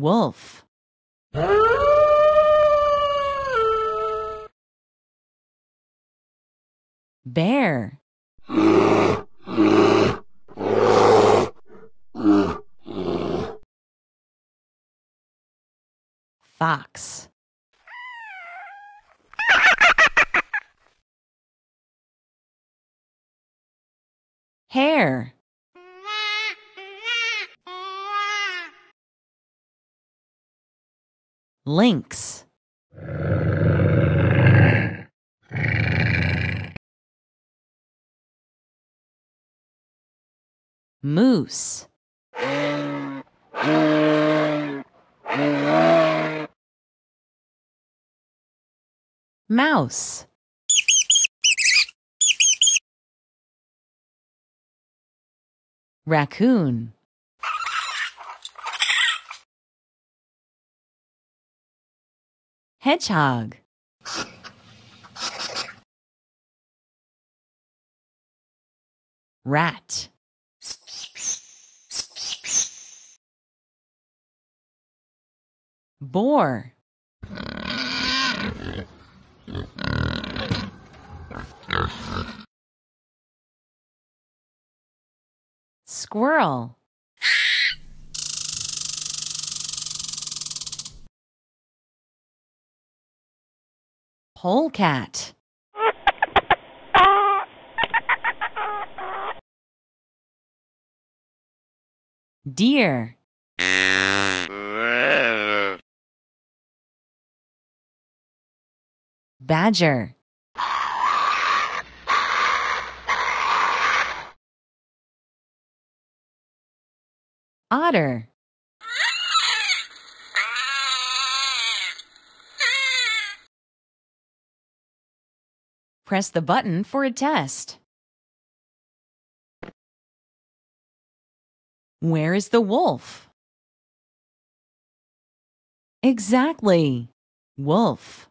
Wolf. Bear. Fox. Hare. Lynx. Moose. Mouse. Raccoon. Hedgehog. Rat. Boar. Squirrel. Polecat. Deer. Badger. Otter. Press the button for a test. Where is the wolf? Exactly. Wolf.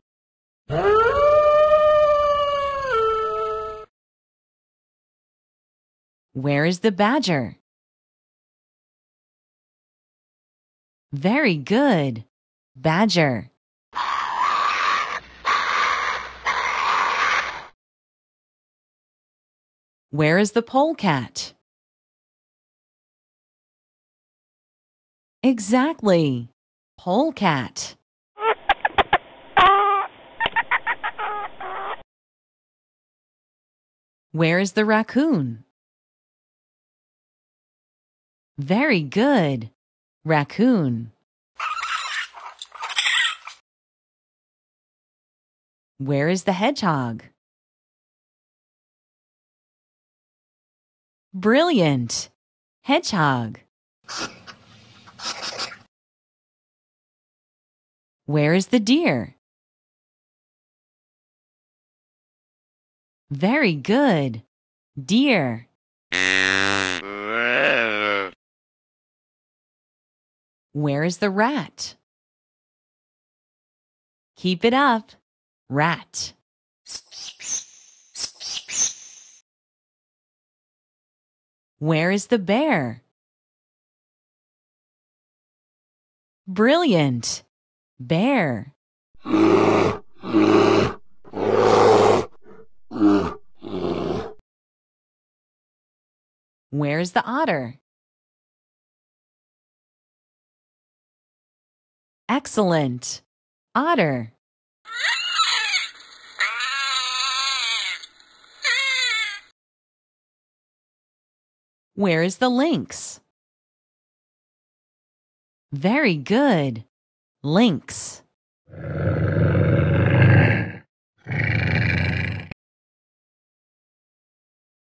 Where is the badger? Very good. Badger. Where is the polecat? Exactly. Polecat. Where is the raccoon? Very good. Raccoon. Where is the hedgehog? Brilliant. Hedgehog. Where is the deer? Very good. Deer. Where is the rat? Keep it up. Rat. Where is the bear? Brilliant. Bear. Where's the otter? Excellent. Otter. Where is the lynx? Very good. Lynx.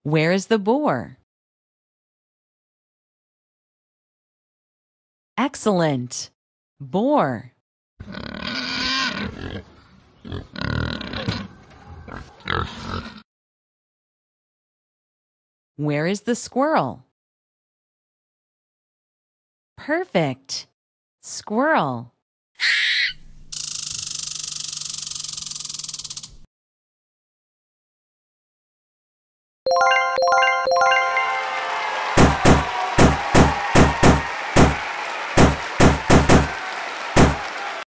Where is the boar? Excellent. Boar. Where is the squirrel? Perfect. Squirrel.